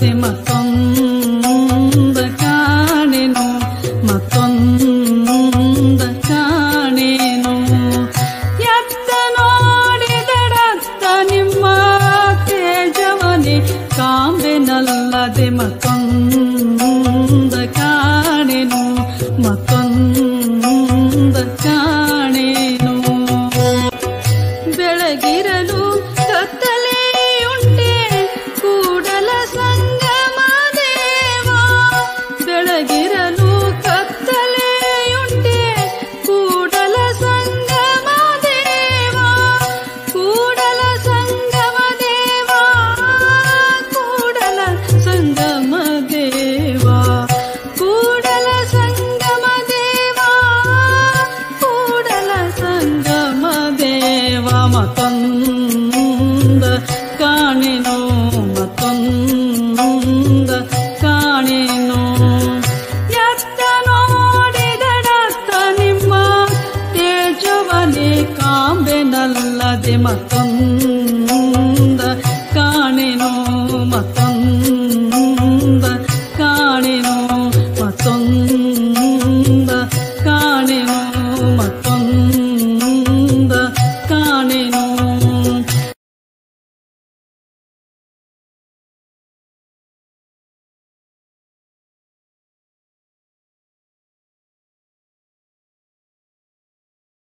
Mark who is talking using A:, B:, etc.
A: ದೆ ಮತ್ತೊಂದ ಕಾಣೆನು ಮತ್ತೊಂದ ಕಾಣೆನು. ಎತ್ತ ನೋಡಿದಡತ್ತ ನಿಮ್ಮ ತೇಜವನೆ ಕಾಂಬೆನಲ್ಲದೆ ಮತ್ತೊಂದ ಕಾಣೆನು ಮತ್ತೊಂದ ಕಾಣೆನು. ಬೆಳಗಿರಲು ಮತ್ತೊಂದ ಕಾಣೆನೋ ಮತ್ತೊಂದ ಕಾಣೆನೋ. ಎತ್ತ ನೋಡಿದಡತ್ತ ನಿಮ್ಮ ತೇಜವನೇ ಕಾಂಬೆನಲ್ಲದೆ ಮತ್ತೊಂದು